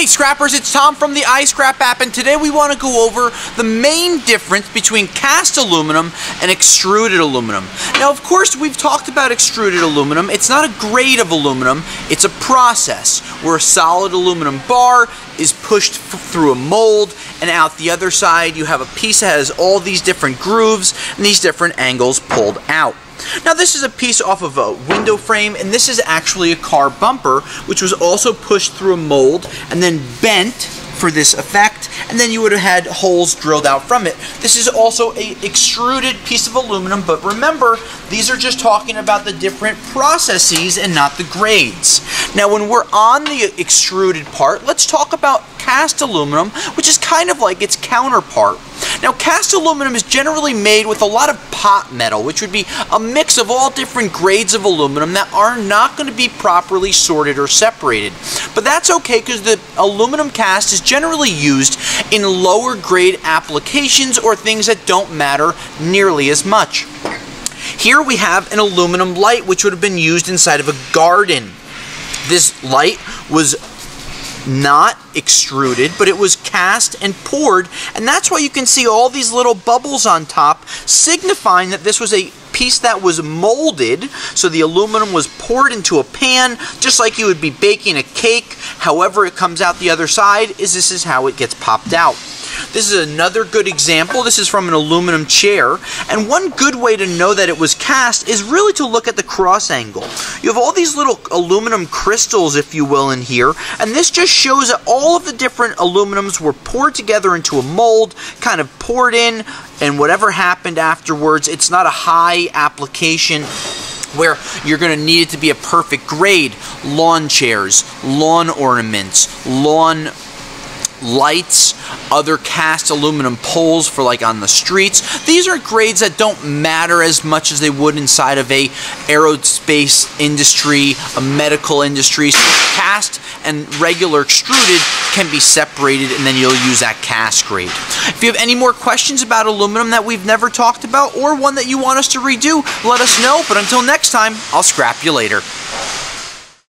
Hey scrappers, it's Tom from the iScrap app and today we want to go over the main difference between cast aluminum and extruded aluminum. Now of course we've talked about extruded aluminum. It's not a grade of aluminum, it's a process where a solid aluminum bar is pushed through a mold and out the other side you have a piece that has all these different grooves and these different angles pulled out. Now this is a piece off of a window frame and this is actually a car bumper which was also pushed through a mold and then bent for this effect and then you would have had holes drilled out from it. This is also a extruded piece of aluminum but remember these are just talking about the different processes and not the grades. Now when we're on the extruded part let's talk about cast aluminum which is kind of like its counterpart. Now cast aluminum is generally made with a lot of pot metal, which would be a mix of all different grades of aluminum that are not going to be properly sorted or separated. But that's okay because the aluminum cast is generally used in lower grade applications or things that don't matter nearly as much. Here we have an aluminum light which would have been used inside of a garden. This light was not extruded, but it was cast and poured, and that's why you can see all these little bubbles on top, signifying that this was a piece that was molded, so the aluminum was poured into a pan, just like you would be baking a cake. However it comes out the other side, is this is how it gets popped out. This is another good example. This is from an aluminum chair. And one good way to know that it was cast is really to look at the cross angle. You have all these little aluminum crystals, if you will, in here. And this just shows that all of the different aluminums were poured together into a mold, kind of poured in, and whatever happened afterwards, it's not a high application where you're going to need it to be a perfect grade. Lawn chairs, lawn ornaments, lawn lights, other cast aluminum poles for like on the streets. These are grades that don't matter as much as they would inside of a aerospace industry, a medical industry. So cast and regular extruded can be separated and then you'll use that cast grade. If you have any more questions about aluminum that we've never talked about or one that you want us to redo, let us know. But until next time, I'll scrap you later.